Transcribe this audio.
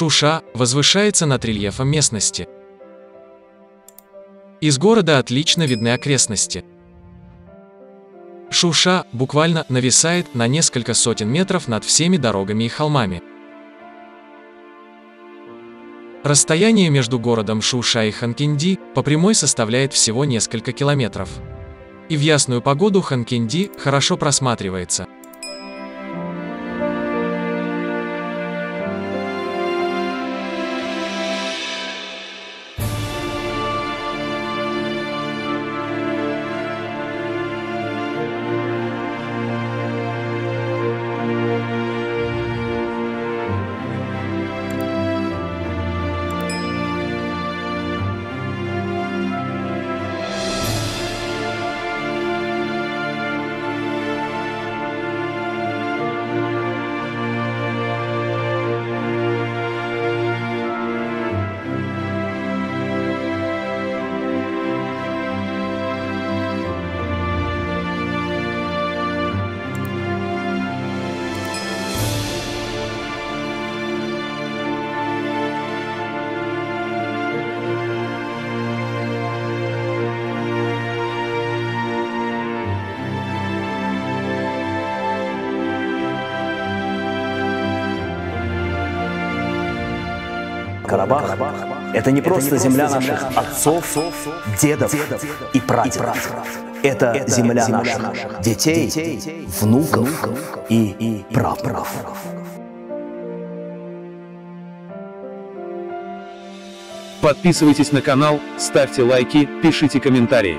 Шуша возвышается над рельефом местности. Из города отлично видны окрестности. Шуша буквально нависает на несколько сотен метров над всеми дорогами и холмами. Расстояние между городом Шуша и Ханкинди по прямой составляет всего несколько километров. И в ясную погоду Ханкинди хорошо просматривается – Карабах – это не просто земля наших отцов, дедов и прадедов. Это земля наших детей, внуков и правнуков. Подписывайтесь на канал, ставьте лайки, пишите комментарии.